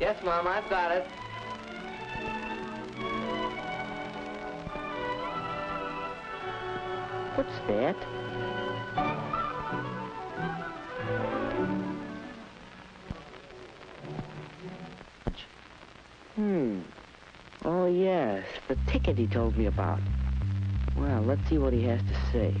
Yes, Mom, I've got it. What's that? Hmm. Oh, yes, the ticket he told me about. Well, let's see what he has to say.